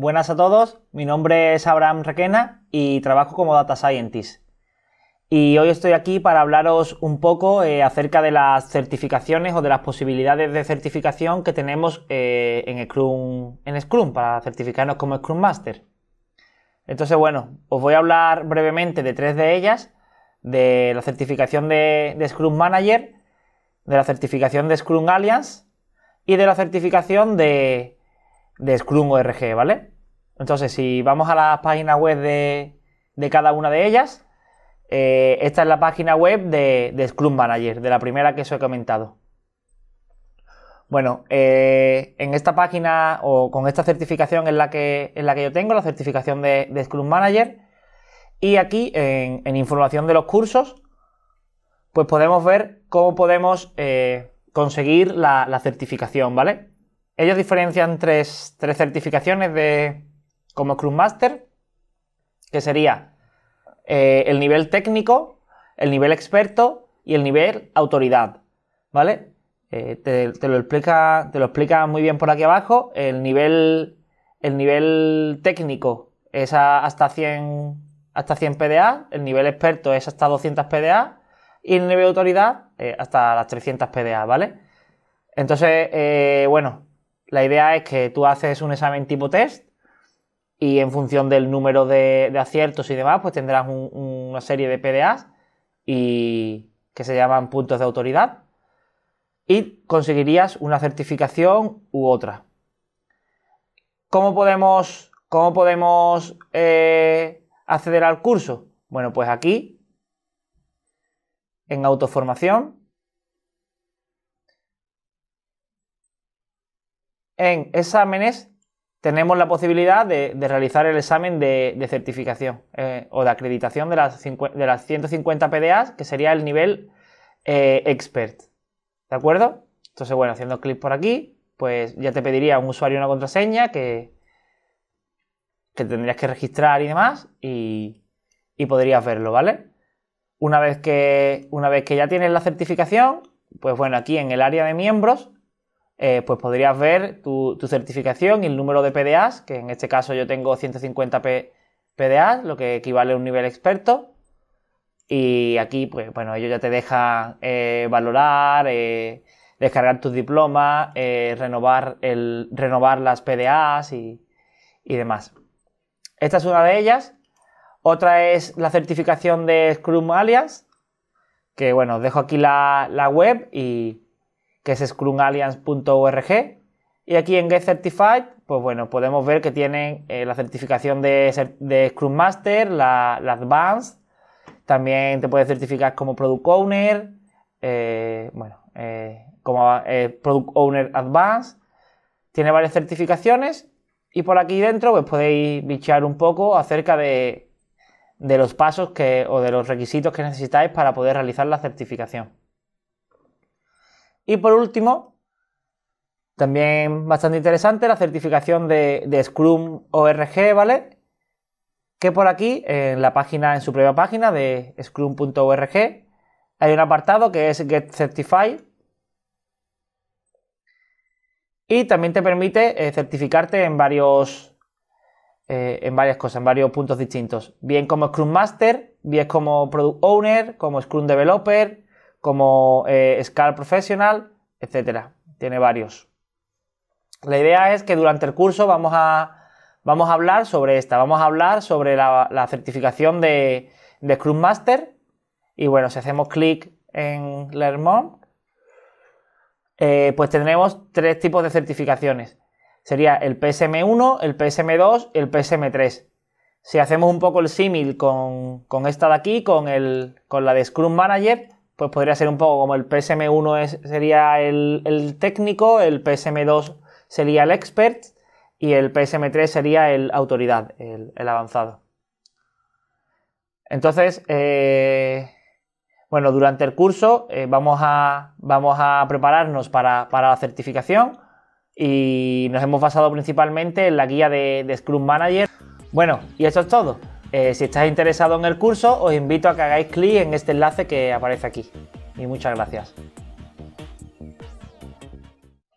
buenas a todos. Mi nombre es Abraham Requena y trabajo como Data Scientist. Y hoy estoy aquí para hablaros un poco eh, acerca de las certificaciones o de las posibilidades de certificación que tenemos eh, en, Scrum, en Scrum para certificarnos como Scrum Master. Entonces, bueno, os voy a hablar brevemente de tres de ellas, de la certificación de, de Scrum Manager, de la certificación de Scrum Alliance y de la certificación de, de Scrum ORG, ¿vale? Entonces, si vamos a la página web de, cada una de ellas, eh, esta es la página web de, Scrum Manager, de la primera que os he comentado. Bueno, eh, en esta página o con esta certificación es la que, la que yo tengo, la certificación de, Scrum Manager. Y aquí en, información de los cursos, pues podemos ver cómo podemos eh, conseguir la certificación, ¿vale? Ellos diferencian tres, certificaciones de, como Scrum Master, que sería eh, el nivel técnico, el nivel experto y el nivel autoridad. ¿Vale? Eh, te, lo explica, te lo explica muy bien por aquí abajo. El nivel, el nivel técnico es hasta 100, hasta 100 PDA, el nivel experto es hasta 200 PDA y el nivel autoridad eh, hasta las 300 PDA, ¿vale? Entonces, bueno, la idea es que tú haces un examen tipo test y en función del número de, aciertos y demás, pues tendrás una serie de PDAs y que se llaman puntos de autoridad y conseguirías una certificación u otra. ¿Cómo podemos, cómo podemos eh, acceder al curso? Bueno, pues aquí, en autoformación, en exámenes tenemos la posibilidad de, realizar el examen de, certificación eh, o de acreditación de las, de las, 150 PDAs, que sería el nivel eh, expert. ¿De acuerdo? Entonces, bueno, haciendo clic por aquí, pues ya te pediría un usuario y una contraseña que, tendrías que registrar y demás y, y podrías verlo, ¿vale? Una vez, que, una vez que ya tienes la certificación, pues bueno, aquí en el área de miembros eh, pues podrías ver tu, certificación y el número de PDAs, que en este caso yo tengo 150 PDAs, lo que equivale a un nivel experto. Y aquí, pues bueno, ellos ya te dejan eh, valorar, eh, descargar tus diplomas, renovar, el, renovar las PDAs y, demás. Esta es una de ellas. Otra es la certificación de Scrum Alliance, que bueno, os dejo aquí la, la web y que es scrumalliance.org. Y aquí en Get Certified, pues bueno, podemos ver que tienen eh, la certificación de, Scrum Master, la, Advanced. También te puedes certificar como Product Owner, eh, bueno, eh, como Product Owner Advanced. Tiene varias certificaciones y por aquí dentro pues podéis bichear un poco acerca de, de los pasos que, o de los requisitos que necesitáis para poder realizar la certificación. Y por último, también bastante interesante, la certificación de, Scrum ORG, ¿vale? Que por aquí, en la página, en su propia página de scrum.org, hay un apartado que es Get Certified. Y también te permite eh, certificarte en varios. Eh, en varias cosas, en varios puntos distintos. Bien como Scrum Master, bien como Product Owner, como Scrum Developer, como eh, Professional, etcétera. Tiene varios. La idea es que durante el curso vamos a, vamos a hablar sobre esta, vamos a hablar sobre la, certificación de, Scrum Master. Y bueno, si hacemos clic en Learn More, eh, pues tendremos tres tipos de certificaciones. Sería el PSM1, el PSM2 y el PSM3. Si hacemos un poco el símil con, con, esta de aquí, con, el, con la de Scrum Manager, pues podría ser un poco como el PSM1 sería el, técnico, el PSM2 sería el expert y el PSM3 sería el autoridad, el, avanzado. Entonces, eh, bueno, durante el curso eh, vamos, a, vamos, a, prepararnos para, la certificación y nos hemos basado principalmente en la guía de, de Scrum Manager. Bueno, y eso es todo. Eh, si estáis interesado en el curso, os invito a que hagáis clic en este enlace que aparece aquí. Y muchas gracias.